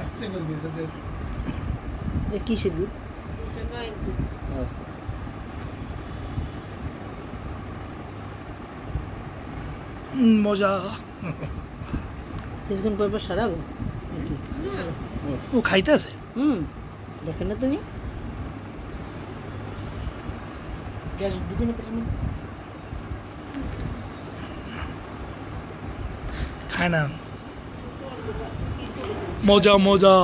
আস্তে কিসের দুধ? উম, মজা। কিছুক্ষণ পর পর সারাবো ও খাইতে আছে? হুম দেখো না তুমি? গ্যাস ঢুকে না খায় না। মজা মজা